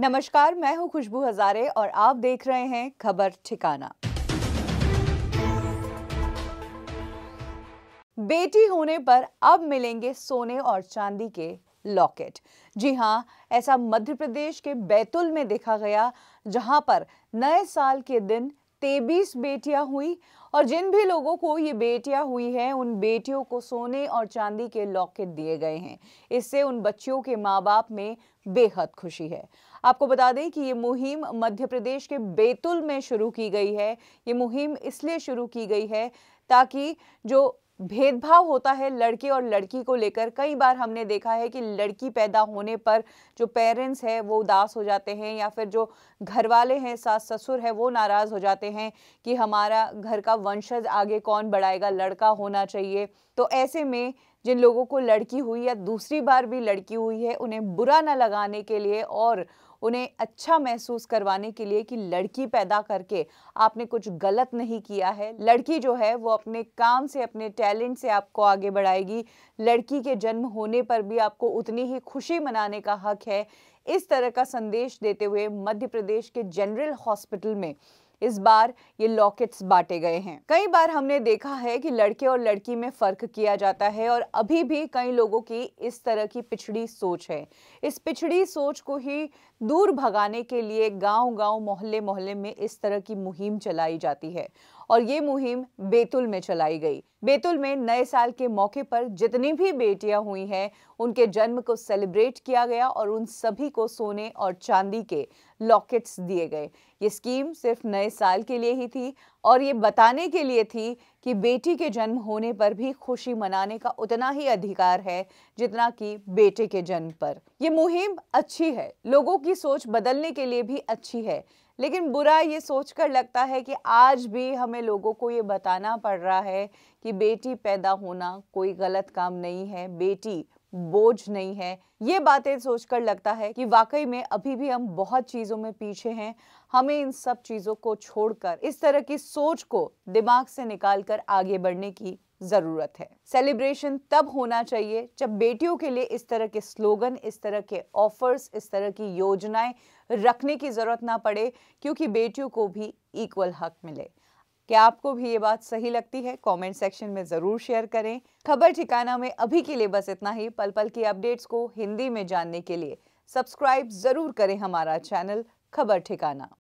नमस्कार, मैं हूँ खुशबू हजारे और आप देख रहे हैं खबर ठिकाना। बेटी होने पर अब मिलेंगे सोने और चांदी के लॉकेट। जी हाँ, ऐसा मध्य प्रदेश के बैतुल में देखा गया, जहाँ पर नए साल के दिन तेबीस बेटियाँ हुई और जिन भी लोगों को ये बेटियाँ हुई हैं, उन बेटियों को सोने और चांदी के लॉकेट दिए गए हैं। इससे उन बच्चियों के माँ बाप में बेहद खुशी है। आपको बता दें कि ये मुहिम मध्य प्रदेश के बैतुल में शुरू की गई है। ये मुहिम इसलिए शुरू की गई है ताकि जो भेदभाव होता है लड़के और लड़की को लेकर। कई बार हमने देखा है कि लड़की पैदा होने पर जो पेरेंट्स है, वो उदास हो जाते हैं या फिर जो घर वाले हैं, सास ससुर है, वो नाराज़ हो जाते हैं कि हमारा घर का वंशज आगे कौन बढ़ाएगा, लड़का होना चाहिए। तो ऐसे में जिन लोगों को लड़की हुई या दूसरी बार भी लड़की हुई है, उन्हें बुरा न लगाने के लिए और उन्हें अच्छा महसूस करवाने के लिए कि लड़की पैदा करके आपने कुछ गलत नहीं किया है। लड़की जो है, वो अपने काम से, अपने टैलेंट से आपको आगे बढ़ाएगी। लड़की के जन्म होने पर भी आपको उतनी ही खुशी मनाने का हक है। इस तरह का संदेश देते हुए मध्य प्रदेश के जनरल हॉस्पिटल में इस बार ये लॉकेट्स बांटे गए हैं। कई बार हमने देखा है कि लड़के और लड़की में फ़र्क किया जाता है और अभी भी कई लोगों की इस तरह की पिछड़ी सोच है। इस पिछड़ी सोच को ही दूर भगाने के लिए गांव-गांव, मोहल्ले-मोहल्ले में इस तरह की मुहिम चलाई जाती है और ये मुहिम बेतुल में चलाई गई। बैतुल में नए साल के मौके पर जितनी भी बेटियाँ हुई हैं, उनके जन्म को सेलिब्रेट किया गया और उन सभी को सोने और चांदी के लॉकेट्स दिए गए। ये स्कीम सिर्फ़ नए साल के लिए ही थी और ये बताने के लिए थी कि बेटी के जन्म होने पर भी खुशी मनाने का उतना ही अधिकार है जितना कि बेटे के जन्म पर। ये मुहिम अच्छी है, लोगों की सोच बदलने के लिए भी अच्छी है। लेकिन बुरा ये सोच कर लगता है कि आज भी हमें लोगों को ये बताना पड़ रहा है कि बेटी पैदा होना कोई गलत काम नहीं है। बेटी बोझ नहीं है। ये बातें सोचकर लगता है कि वाकई में अभी भी हम बहुत चीज़ों में पीछे हैं। हमें इन सब चीज़ों को छोड़कर, इस तरह की सोच को दिमाग से निकालकर आगे बढ़ने की ज़रूरत है। सेलिब्रेशन तब होना चाहिए जब बेटियों के लिए इस तरह के स्लोगन इस तरह के ऑफर्स इस तरह की योजनाएँ रखने की ज़रूरत ना पड़े, क्योंकि बेटियों को भी इक्वल हक मिले। क्या आपको भी ये बात सही लगती है? कमेंट सेक्शन में ज़रूर शेयर करें। खबर ठिकाना में अभी के लिए बस इतना ही। पल पल की अपडेट्स को हिंदी में जानने के लिए सब्सक्राइब ज़रूर करें हमारा चैनल खबर ठिकाना।